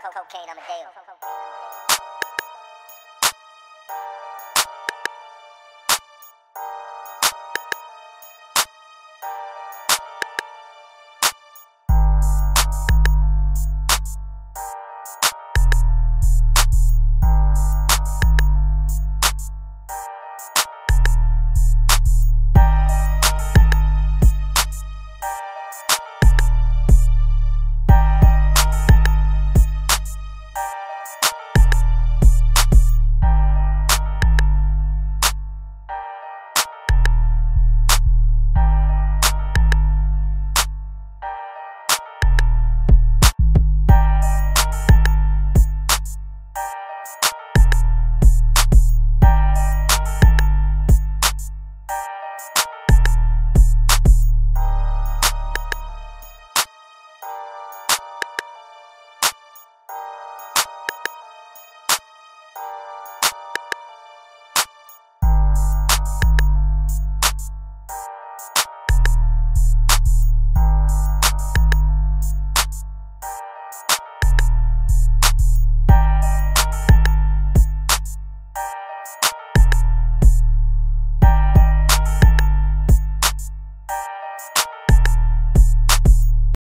cocaine, I'm a deal.